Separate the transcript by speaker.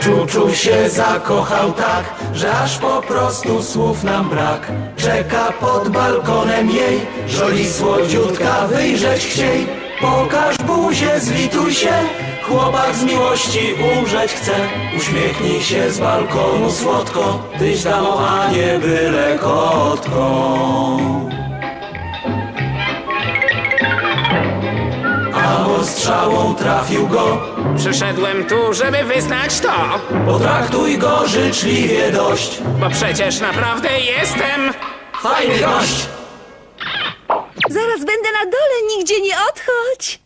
Speaker 1: Czuczu się zakochał tak, że aż po prostu słów nam brak. Czeka pod balkonem jej, żoli słodziutka wyjrzeć chciej. Pokaż buzię, zlituj się, chłopak z miłości umrzeć chce. Uśmiechnij się z balkonu słodko, tyś damą, a nie byle kotką. A strzałą trafił go,
Speaker 2: Przyszedłem tu, żeby wyznać to,
Speaker 1: potraktuj go życzliwie dość.
Speaker 2: bo przecież naprawdę jestem...
Speaker 1: Fajny gość!
Speaker 3: Zaraz będę na dole, nigdzie nie odchodź.